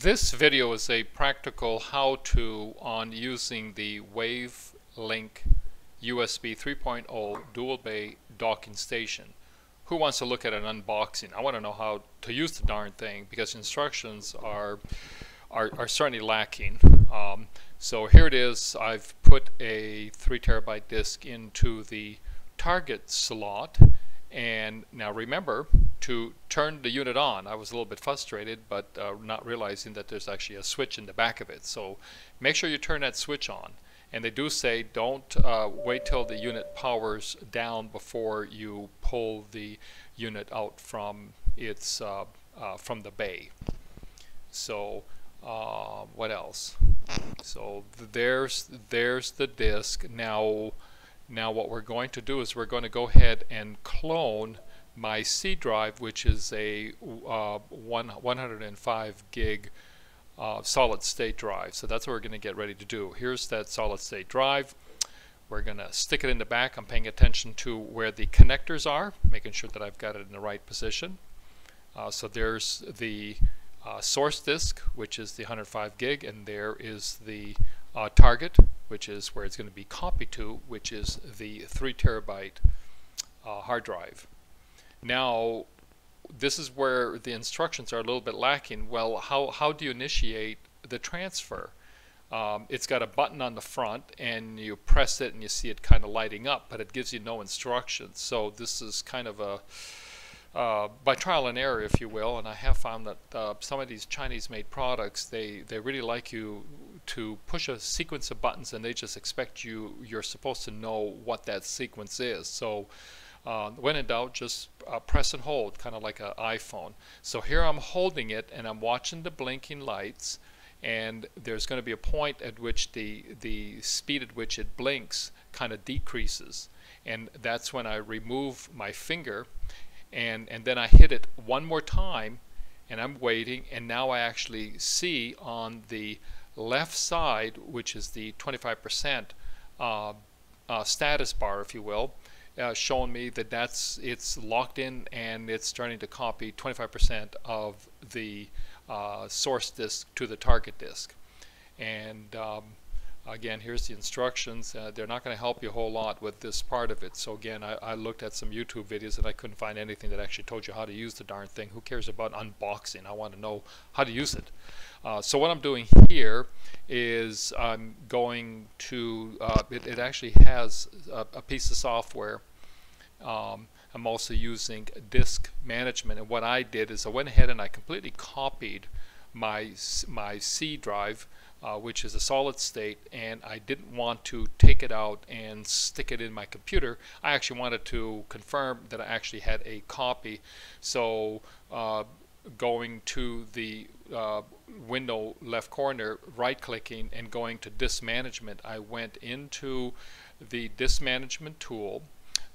This video is a practical how-to on using the Wavlink USB 3.0 dual bay docking station. Who wants to look at an unboxing? I want to know how to use the darn thing because instructions are are, are certainly lacking. Um, so here it is. I've put a three terabyte disk into the target slot and now remember to turn the unit on. I was a little bit frustrated, but uh, not realizing that there's actually a switch in the back of it. So make sure you turn that switch on. And they do say don't uh, wait till the unit powers down before you pull the unit out from its uh, uh from the bay. So uh, what else? So th there's there's the disk. Now now what we're going to do is we're going to go ahead and clone my C drive, which is a uh, one, 105 gig uh, solid state drive. So that's what we're going to get ready to do. Here's that solid state drive. We're going to stick it in the back. I'm paying attention to where the connectors are, making sure that I've got it in the right position. Uh, so there's the uh, source disk, which is the 105 gig, and there is the uh, target, which is where it's going to be copied to, which is the 3 terabyte uh, hard drive. Now, this is where the instructions are a little bit lacking. Well, how, how do you initiate the transfer? Um, it's got a button on the front and you press it and you see it kind of lighting up, but it gives you no instructions. So this is kind of a uh, by trial and error, if you will, and I have found that uh, some of these Chinese-made products, they, they really like you to push a sequence of buttons and they just expect you, you're supposed to know what that sequence is. So uh, when in doubt, just uh, press and hold, kind of like an iPhone. So here I'm holding it and I'm watching the blinking lights and there's going to be a point at which the, the speed at which it blinks kind of decreases. And that's when I remove my finger and and then I hit it one more time and I'm waiting and now I actually see on the left side which is the 25% uh, uh, status bar if you will uh, showing me that that's it's locked in and it's starting to copy 25% of the uh, source disk to the target disk. And um, again here's the instructions. Uh, they're not going to help you a whole lot with this part of it. So again I, I, looked at some YouTube videos and I couldn't find anything that actually told you how to use the darn thing. Who cares about unboxing? I want to know how to use it. Uh, so what I'm doing here is I'm going to uh, it, it, actually has a, a, piece of software. Um, I'm also using disk management. And what I did is I went ahead and I completely copied my my C drive uh, which is a solid state and I didn't want to take it out and stick it in my computer I actually wanted to confirm that I actually had a copy so uh, going to the uh, window left corner right clicking and going to disk management I went into the disk management tool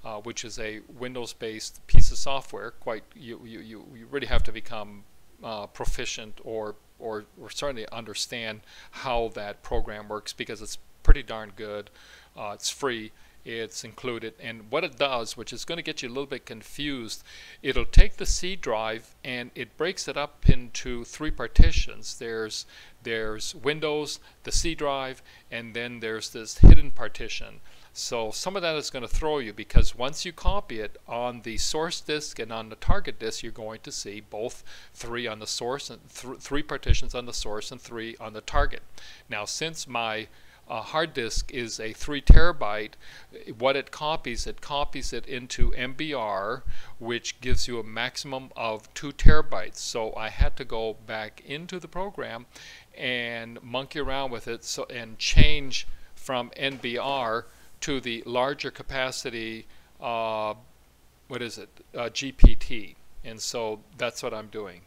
uh, which is a Windows-based piece of software. Quite, you, you, you really have to become uh, proficient or, or, or certainly understand how that program works because it's pretty darn good. Uh, it's free it's included. And what it does which is going to get you a little bit confused it'll take the C drive and it breaks it up into three partitions. There's there's Windows the C drive and then there's this hidden partition. So some of that is going to throw you because once you copy it on the source disk and on the target disk, you're going to see both three on the source and th three partitions on the source and three on the target. Now, since my uh, hard disk is a three terabyte, what it copies, it copies it into MBR, which gives you a maximum of two terabytes. So I had to go back into the program and monkey around with it so and change from MBR to the larger capacity, uh, what is it, uh, GPT. And so that's what I'm doing.